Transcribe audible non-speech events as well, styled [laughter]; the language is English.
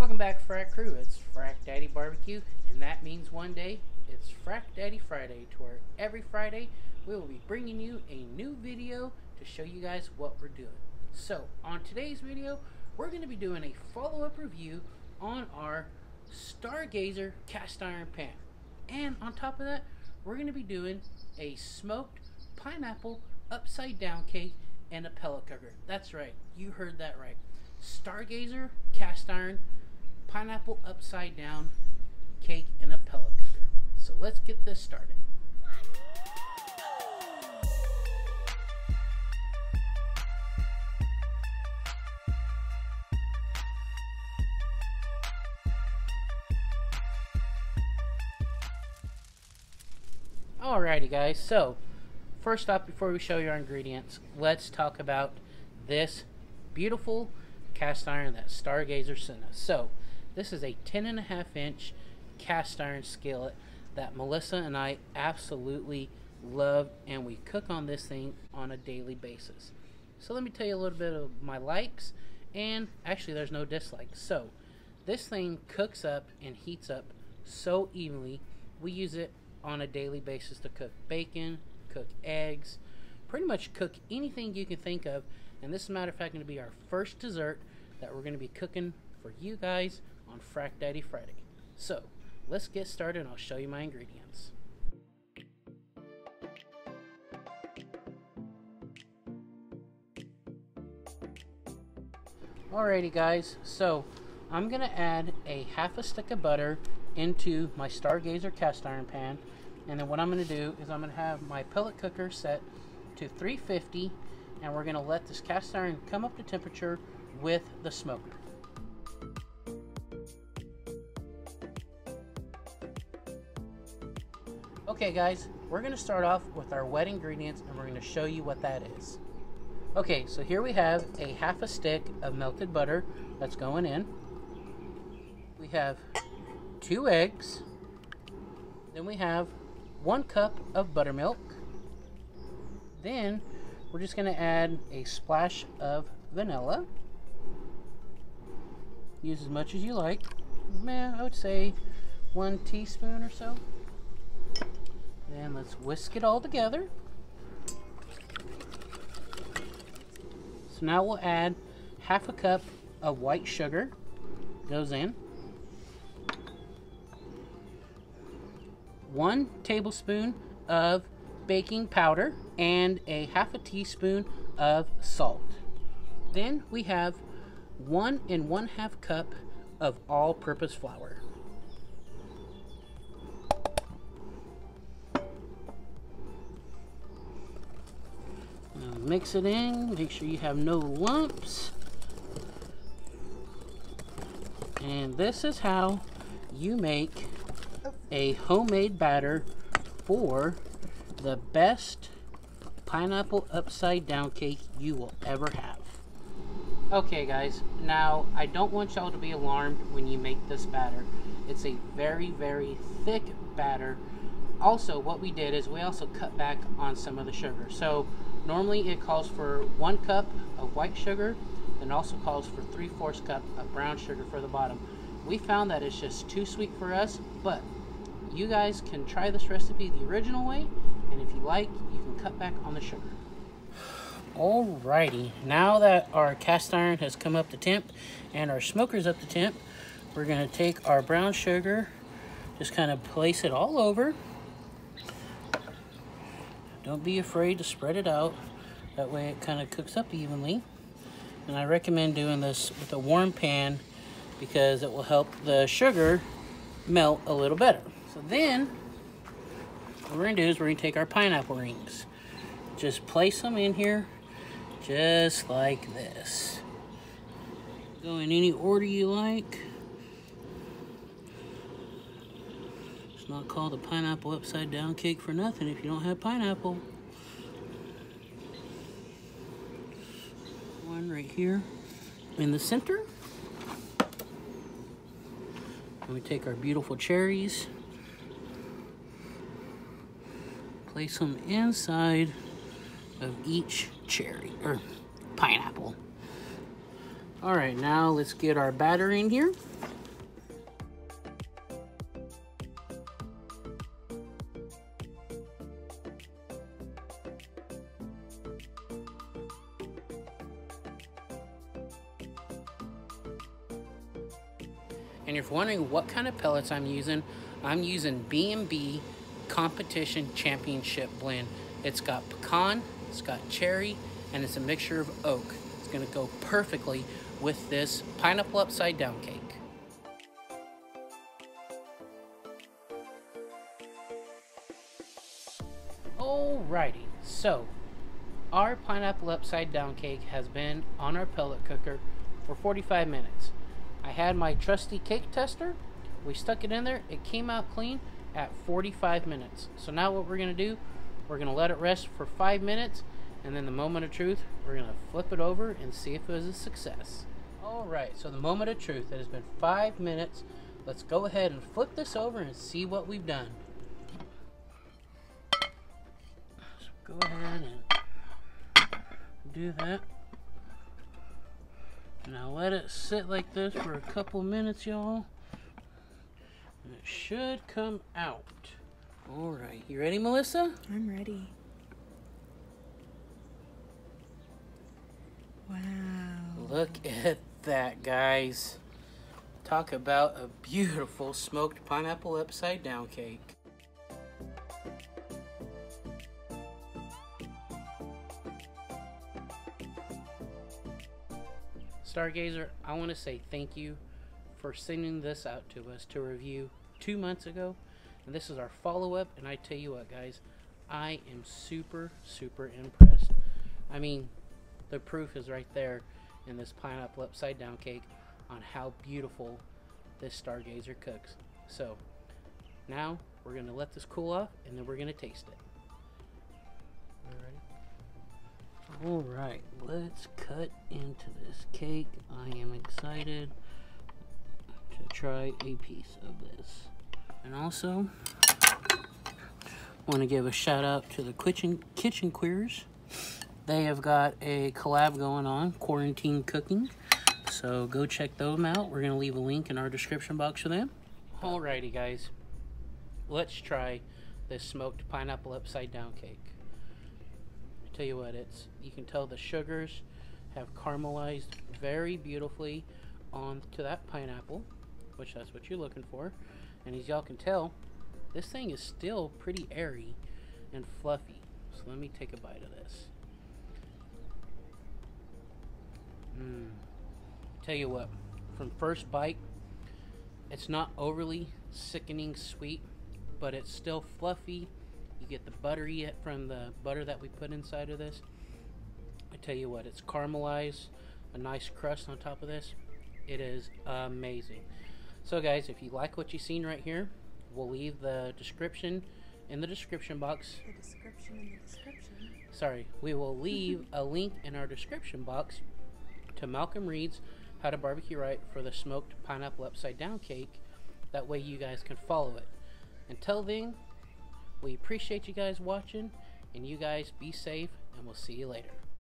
Welcome back, Frac Crew. It's Frac Daddy Barbecue, and that means one day it's Frac Daddy Friday, to where every Friday we will be bringing you a new video to show you guys what we're doing. So, on today's video, we're going to be doing a follow-up review on our Stargazer cast iron pan. And on top of that, we're going to be doing a smoked pineapple upside down cake and a pellet cooker. That's right, you heard that right. Stargazer cast iron pineapple upside down cake and a pellet cooker. So let's get this started. Alrighty guys, so first off before we show you our ingredients, let's talk about this beautiful cast iron that Stargazer sent us. So this is a 10 and a half inch cast iron skillet that Melissa and I absolutely love and we cook on this thing on a daily basis. So let me tell you a little bit of my likes and actually there's no dislikes. So this thing cooks up and heats up so evenly. We use it on a daily basis to cook bacon, cook eggs, pretty much cook anything you can think of. And this is, a matter of fact, going to be our first dessert that we're going to be cooking for you guys on Frac Daddy Friday. So, let's get started and I'll show you my ingredients. Alrighty guys, so I'm to add a half a stick of butter into my Stargazer cast iron pan. And then what I'm to do is I'm to have my pellet cooker set to 350 and we're to let this cast iron come up to temperature with the smoker. Okay guys, we're to start off with our wet ingredients and we're to show you what that is. Okay, so here we have a half a stick of melted butter that's going in. We have two eggs. Then we have one cup of buttermilk. Then we're just to add a splash of vanilla. Use as much as you like. Man, I would say one teaspoon or so. Then let's whisk it all together. So now we'll add half a cup of white sugar. Goes in. one tablespoon of baking powder and a half a teaspoon of salt. Then we have one and one half cup of all-purpose flour. Mix it in, make sure you have no lumps. And this is how you make a homemade batter for the best pineapple upside down cake you will ever have. Okay guys, now I don't want y'all to be alarmed when you make this batter. It's a very, very thick batter. Also, what we did is we also cut back on some of the sugar. So normally it calls for one cup of white sugar and also calls for three-fourths cup of brown sugar for the bottom. We found that it's just too sweet for us, but you guys can try this recipe the original way, and if you like, you can cut back on the sugar. Alrighty, now that our cast iron has come up to temp and our smoker's up to temp, we're to take our brown sugar, just kind of place it all over. Don't be afraid to spread it out. That way it kind of cooks up evenly. And I recommend doing this with a warm pan because it will help the sugar melt a little better. So then, what we're to do is we're to take our pineapple rings. Just place them in here, just like this. Go in any order you like. Not called a pineapple upside down cake for nothing if you don't have pineapple. One right here in the center. And we take our beautiful cherries. place them inside of each cherry or pineapple. All right, now let's get our batter in here. And if you're wondering what kind of pellets I'm using, I'm using B&B Competition Championship Blend. It's got pecan, it's got cherry, and it's a mixture of oak. It's gonna go perfectly with this pineapple upside down cake. Alrighty, so our pineapple upside down cake has been on our pellet cooker for 45 minutes. I had my trusty cake tester. We stuck it in there. It came out clean at 45 minutes. So now what we're going to do, we're going to let it rest for 5 minutes and then the moment of truth, we're going to flip it over and see if it was a success. Alright, so the moment of truth, it has been 5 minutes. Let's go ahead and flip this over and see what we've done. go ahead and do that. Now let it sit like this for a couple minutes, y'all. And it should come out. Alright, you ready, Melissa? I'm ready. Wow. Look at that, guys. Talk about a beautiful smoked pineapple upside down cake. Stargazer, I want to say thank you for sending this out to us to review two months ago. And this is our follow up. And I tell you what, guys, I am super, super impressed. I mean, the proof is right there in this pineapple upside down cake on how beautiful this Stargazer cooks. So, now we're going to let this cool off and then we're going to taste it. Alright, let's cut into this cake. I am excited to try a piece of this. And also, want to give a shout out to the Kitchen, kitchen Queers. They have got a collab going on, Quarantine Cooking. So go check them out. We're going to leave a link in our description box for them. Alrighty, guys. Let's try this smoked pineapple upside down cake tell you what, it's you can tell the sugars have caramelized very beautifully onto that pineapple, which that's what you're looking for. And as y'all can tell, this thing is still pretty airy and fluffy. So let me take a bite of this. Mmm. Tell you what, from first bite, it's not overly sickening sweet, but it's still fluffy get the buttery from the butter that we put inside of this. I tell you what, it's caramelized, a nice crust on top of this. It is amazing. So guys, if you like what you've seen right here, we'll leave the description in the description box. The description in the description. Sorry, we will leave [laughs] a link in our description box to Malcom Reed's How to Barbecue Right for the smoked pineapple upside down cake. That way you guys can follow it. Until then, we appreciate you guys watching, and you guys be safe, and we'll see you later.